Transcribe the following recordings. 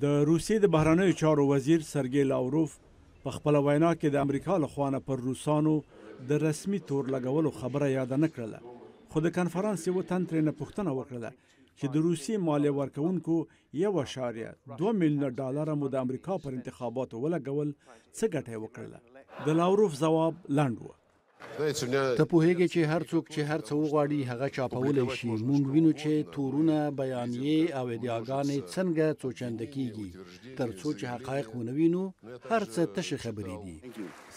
د روسیې د بهرنیو چارو وزیر سرګی لاوروف په خپل وینا کې د امریکا له خوانه پر روسانو د رسمي تور لګولو خبره یاد نه کړله خو د کنفرانس یو تن ترې پوښتنه وکړه چې د روسي مالیه ورکوونکو یو اشاریه دوه میلیونه ډالر مو د امریکا پر انتخاباتو ولګول څه ګټه وکړله د لاوروف ځواب لنډ و ته پوهېږې چې هر څوک چې هر څه وغواړي هغه چاپولی شي موږ وینو چې تورونه بیانیې او ادعاګانې څنګه څو چنده کیږي تر څو چې حقایق ونه وینو هر څه تشې خبرې دي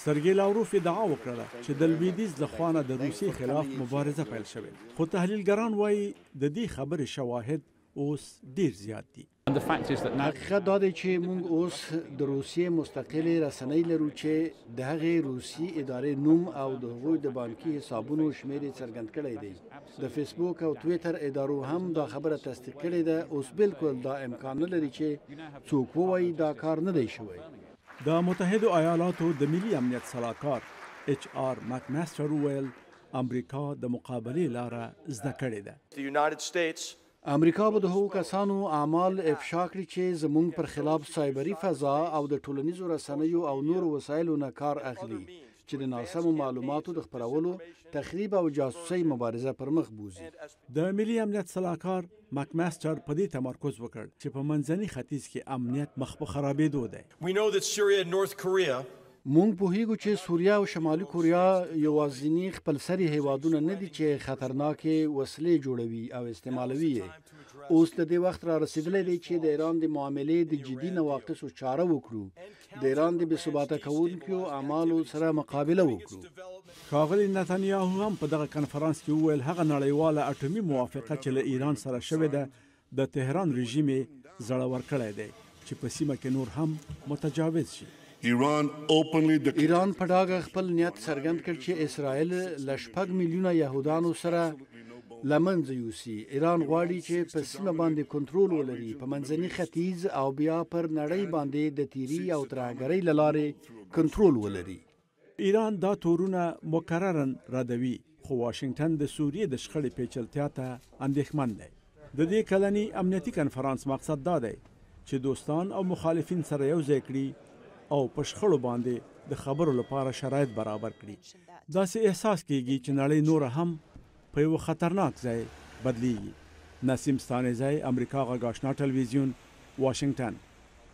سرګي لاوروف ادعا وکړه چې د لویدیځ له خوا نه د روسیې خلاف مبارزه پیل شوې خو تحلیلګران وایي د دې خبرې شواهد اوس ډیر زیات دي حقیقت دا دی چې موږ اوس د روسیې مستقلې رسنۍ لرو چې د هغې روسي ادارې نوم او د هغوی د بانکي حسابونو شمیر یې څرګند کړی دی د فیسبوک او تویتر ادارو هم دا خبره تصدیق کړې ده اوس بالکل دا امکان نه لري چې څوک ووایي دا کار نه دی شوی د متحدو ایالاتو د ملي امنیت سلاکار اچ آر مکماستر وویل امریکا د مقابلې لاره زده کړې ده. امریکا به د هغو کسانو اعمال افشا کړي چې زموږ پر خلاف سایبري فضا او د ټولنیزو رسنیو او نورو وسایلو نه کار اخلي چې د ناسمو معلوماتو د خپرولو، تخریب او جاسوسۍ مبارزه پر مخ بوځي. د ملي امنیت سلاکار مک ماسټر په دې تمرکز وکړ چې په منځني ختیځ کې امنیت مخ په خرابیدو دی. مونږ پوهیږو چې سوریه او شمالي کوریا یوازیني خپلسري هیوادونه نه دي چې خطرناکې وسلې جوړوي او استعمالوي یې اوس د دې وخت را رسیدلی دی چې د ایران د معاملې د جدي نواقصو چاره وکړو د ایران د بې ثباته کوونکو اعمالو سره مقابله وکړو ښاغلي نتنیاهو هم په دغه کنفرانس کې وویل هغه نړیواله اټومي موافقه چې له ایران سره شوې ده د تهران رژیم یې زړه ورکړی دی چې په سیمه کې نور هم متجاوز شي. ایران په ډاګه خپل نیت څرګند کړ چې اسرائیل له شپږ میلیونه یهودانو سره له منځه یوسي. ایران غواړي چې په سیمه باندې کنټرول ولري، په منځني ختیځ او بیا پر نړۍ باندې د تیري او ترهګرۍ له لارې کنټرول ولري. ایران دا تورونه مکرراً ردوي، خو واشنګټن د سوریې د شخړې پېچلتیا ته اندېښمن دی. د دې کلني امنیتي کنفرانس مقصد دا دی چې دوستان او مخالفین سره یو ځای کړي او په شخړو باندې د خبرو لپاره شرایط برابر کړي. داسې احساس کېږي چې نړۍ نوره هم په یوه خطرناک ځای بدلېږي. نسیم ستانیزی، امریکا غږ آشنا ټلوېزیون، واشنګټن.